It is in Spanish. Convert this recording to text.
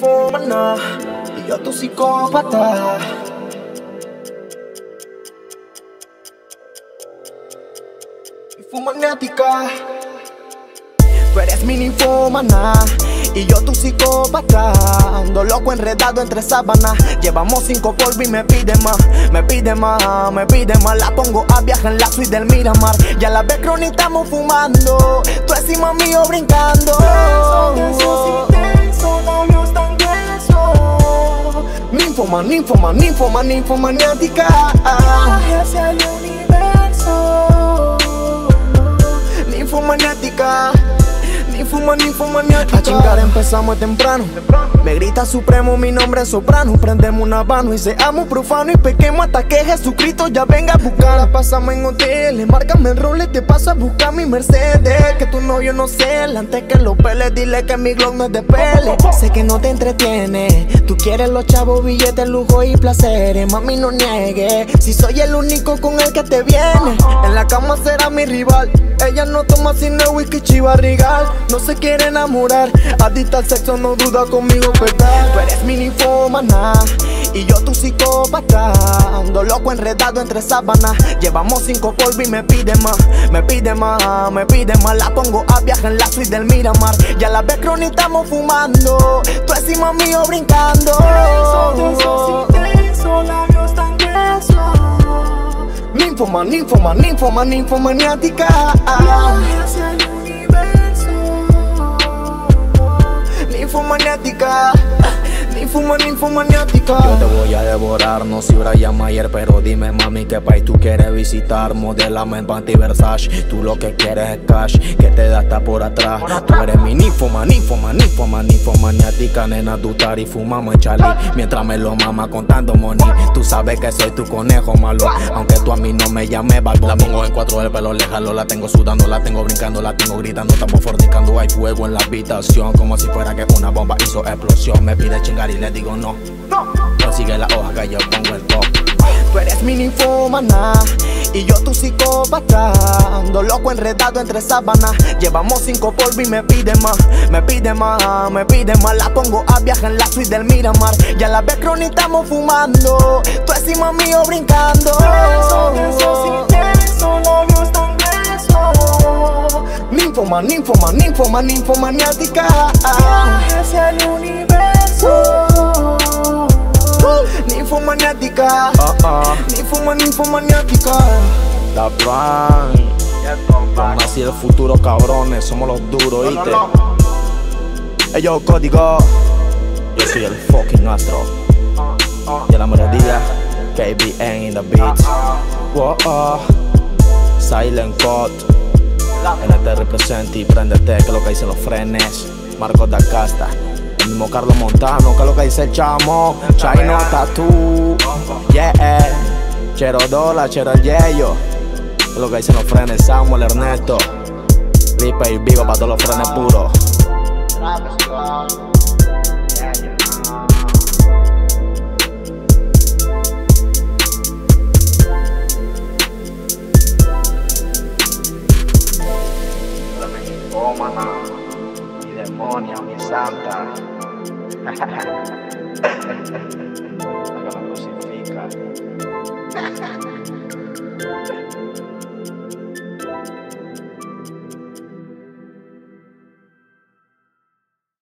y yo tu psicópata. Infomaniática. Tú eres mi ninfomana y yo tu psicópata. Ando loco enredado entre sábanas. Llevamos cinco polvos y me pide más Me pide más, me pide más. La pongo a viajar en la suite del Miramar. Ya la vez y estamos fumando Tú encima mío brincando Ninfoma, ninfoma, ninfoma, ninfomaniática Hacia el universo Ninfomaniática a chingar empezamos temprano. Me grita supremo mi nombre es soprano. Prendemos una mano y seamos profano y pequemos hasta que Jesucristo ya venga a buscar. La pasamos en hoteles, márcame el role, te paso a buscar mi Mercedes. Que tu novio no sé, antes que lo pele, dile que mi glock no es de pele. Sé que no te entretiene, tú quieres los chavos, billetes, lujo y placeres. Mami, no niegue, si soy el único con el que te viene. En la cama será mi rival. Ella no toma cine, whisky, chivarrigal No se quiere enamorar. Adicta al sexo, no duda conmigo pegar Tú eres mi ninfomana y yo tu psicópata. Ando loco enredado entre sábanas. Llevamos cinco polvos y me pide más Me pide más, me pide más. La pongo a viajar en la suite del Miramar Ya la vez y estamos fumando. Tú encima mío brincando. Ninfoma, ninfoma, ninfoma, ninfomaniática Yo te voy a devorar, no soy Brian Mayer Pero dime mami qué país tú quieres visitar Modelame en Panty Versace Tú lo que quieres es cash Que te da hasta por atrás. Tú eres mi ninfoma, ninfoma, ninfoma, ninfomaniática Nena, tú y fumamos en Charlie Mientras me lo mama contando money Tú sabes que soy tu conejo malo. Aunque tú a mí no me llames Bad La pongo en cuatro del pelo lejano La tengo sudando, la tengo brincando, la tengo gritando Estamos fornicando, hay fuego en la habitación Como si fuera que una bomba hizo explosión. Me pide chingar y le digo no. No. Sigue la hoja que yo pongo el top. Tú eres mi ninfomana y yo tu psicópata. Ando loco enredado entre sábanas. Llevamos cinco polvos y me pide más Me pide más, me pide más. La pongo a viajar en la suite del Miramar. Ya la vez y estamos fumando. Tú encima mío brincando. Besos intensos, labios tan gruesos. Ninfoma, ninfoma, ninfoma, ninfomaniática Hacia el universo Ninfomaniática Uh -uh. Ninfoma, ninfomaniática Da Plan. Como así el futuro, cabrones. Somos los duros, ¿oíste? Ellos código. Yo soy el fucking astro. Y la melodía, KBN in the beat. Whoa, uh. Silent Code. NT representa y préndete, que lo que dicen los frenes. Marcos da Casta. Mismo Carlos Montano, que es lo que dice el chamo. Chino Tattoo. Yeah. Chero Dola, Chero Yeyo. Que es lo que dicen los frenes. Samuel Ernesto. Lipa y Vivo para todos los frenes puros. mi demonia, mi santa. Ano Nagkakaposifika.